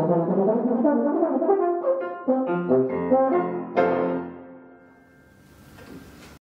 よし!